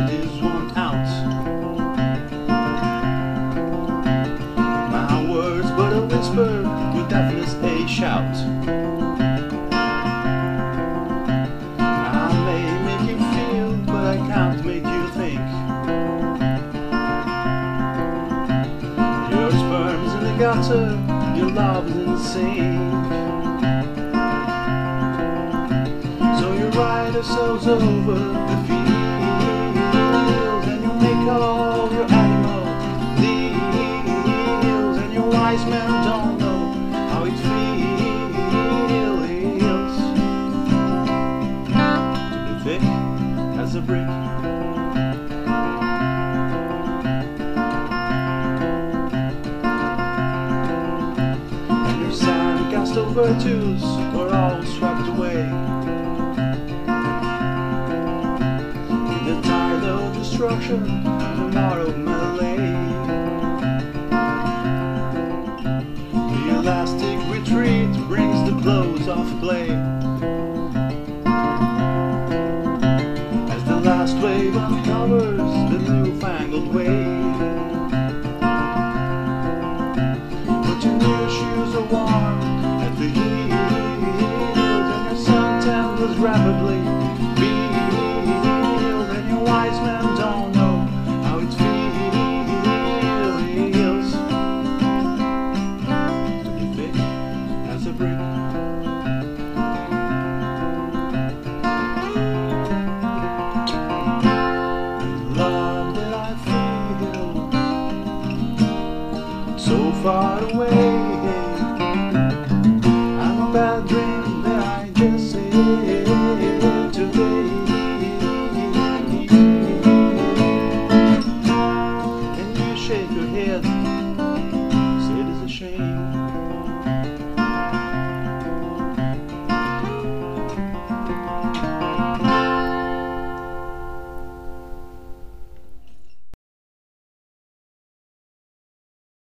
it is one out. My words but a whisper, your death is a shout. I may make you feel, but I can't make you think. Your sperm's in the gutter, your love's in the sink. So you ride yourselves over the field. Wise men don't know how it feels to be thick as a brick. And your sandcastle virtues were all swept away in the tide of destruction from our As the last wave uncovers the newfangled way. But your new shoes are worn at the heels, and your suntan was rapidly far away